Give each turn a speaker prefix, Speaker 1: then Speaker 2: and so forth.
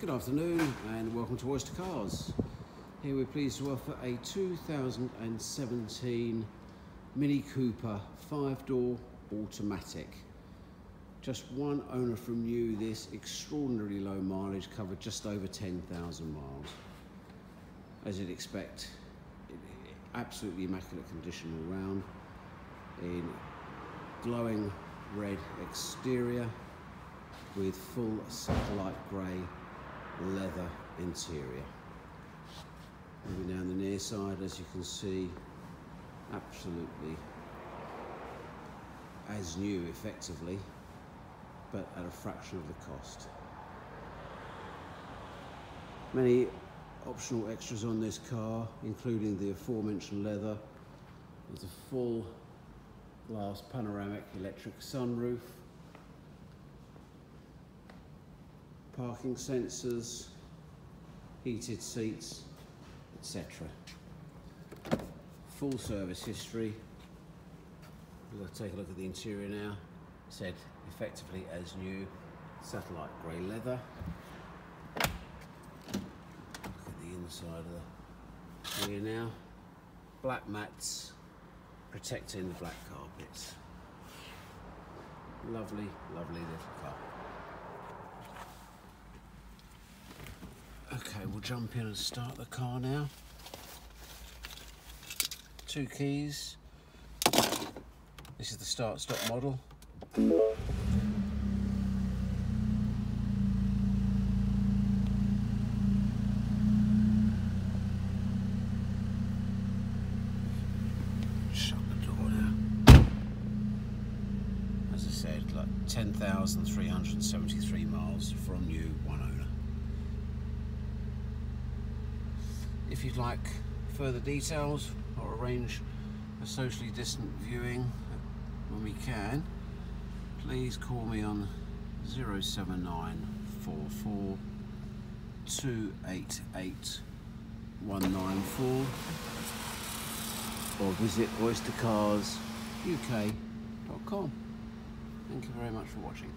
Speaker 1: Good afternoon and welcome to Oyster Cars. Here we're pleased to offer a 2017 Mini Cooper five door automatic. Just one owner from new, this extraordinarily low mileage covered just over 10,000 miles. As you'd expect, absolutely immaculate condition all round in glowing red exterior with full satellite grey leather interior. Moving down the near side, as you can see, absolutely as new effectively, but at a fraction of the cost. Many optional extras on this car, including the aforementioned leather. There's a full glass panoramic electric sunroof, parking sensors, heated seats, etc. Full service history. We'll take a look at the interior now. Said effectively as new, satellite grey leather. Look at the inside of the here now. Black mats protecting the black carpets. Lovely, lovely little car. jump in and start the car now. Two keys. This is the start-stop model. Shut the door now. As I said, like 10,373 miles from new 109. If you'd like further details or arrange a socially distant viewing when we can, please call me on 07944 288 194 or visit oystercarsuk.com. Thank you very much for watching.